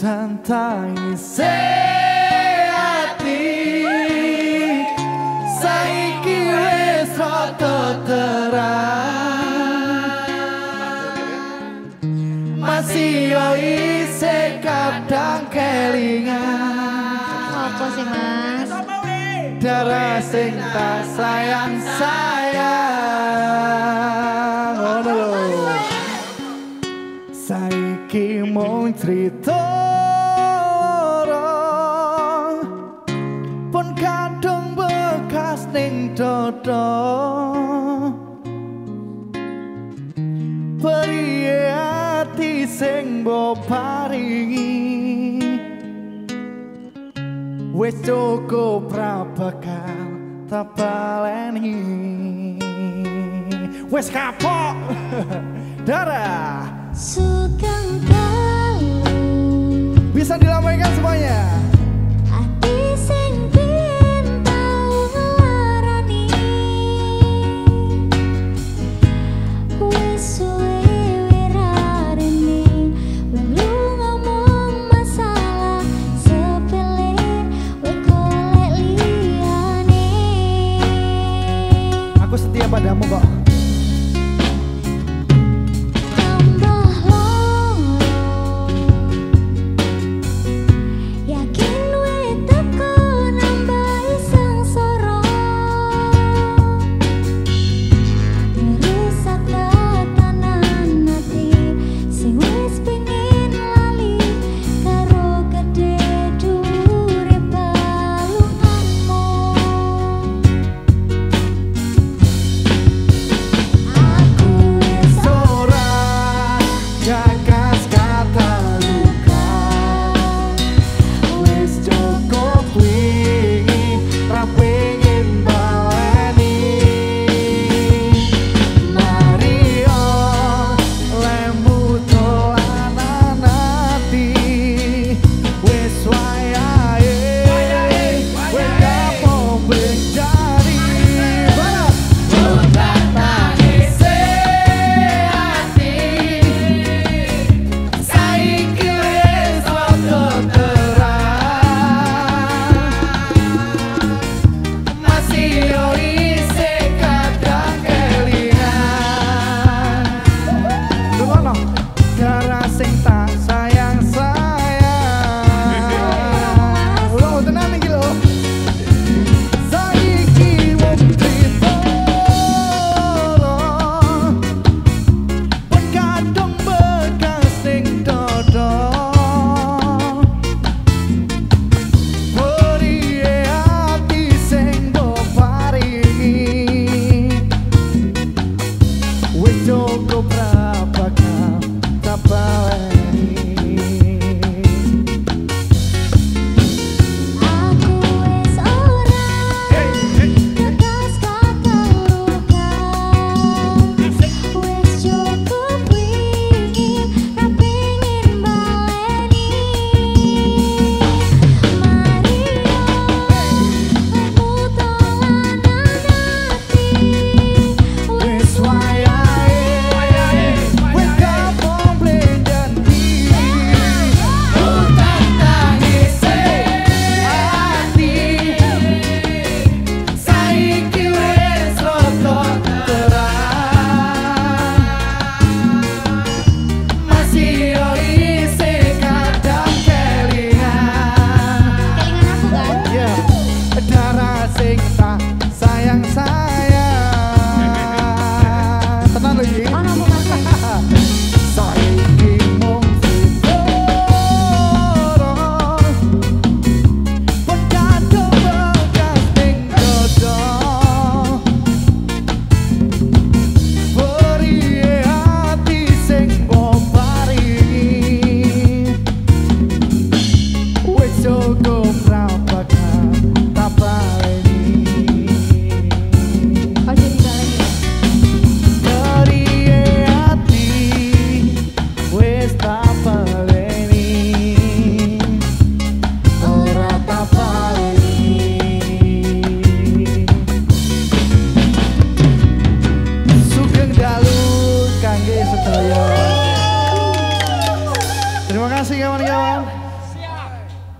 tantangis hati saiki wis rada terang. Masih yo isih kadang kelingan. Apa sih mas? Darah sing tak sayang saya, oh, lho. Saiki mau cerita padha Priye ati sing mbok paringi Wis cukup ra tak baleni Wis kapok. Darah Sukang tahu Bisa dilambaikan semuanya. padamu kok 现在 Yeah.